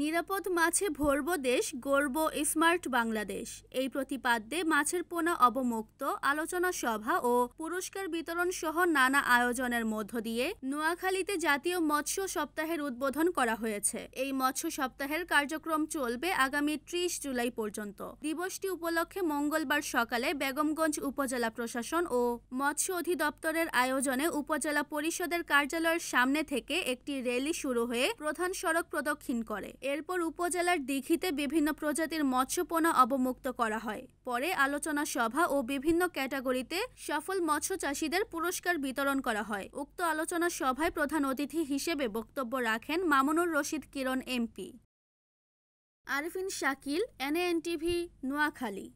নিরাপদ মাছে ভরব দেশ গর্ব স্মার্ট বাংলাদেশ। এই প্রতিপাদ্যে মাছের পোনা অবমুক্ত, আলোচনা সভা ও পুরস্কার বিতরণ সহ নানা আয়োজনের মধ্য দিয়ে নোয়াখালীতে জাতীয় মৎস্য সপ্তাহের উদ্বোধন করা হয়েছে। এই মৎস্য সপ্তাহের কার্যক্রম চলবে আগামী ত্রিশ জুলাই পর্যন্ত। দিবসটি উপলক্ষে মঙ্গলবার সকালে বেগমগঞ্জ উপজেলা প্রশাসন ও মৎস্য অধিদপ্তরের আয়োজনে উপজেলা পরিষদের কার্যালয়ের সামনে থেকে একটি র্যালি শুরু হয়ে প্রধান সড়ক প্রদক্ষিণ করে। এরপর উপজেলার দিঘিতে বিভিন্ন প্রজাতির মৎস্যপোনা অবমুক্ত করা হয়। পরে আলোচনা সভা ও বিভিন্ন ক্যাটাগরিতে সফল মৎস্য চাষীদের পুরস্কার বিতরণ করা হয়। উক্ত আলোচনা সভায় প্রধান অতিথি হিসেবে বক্তব্য রাখেন Mamunur Rashid Kiran MP. Arfin Shakil NAN TV Noakhali.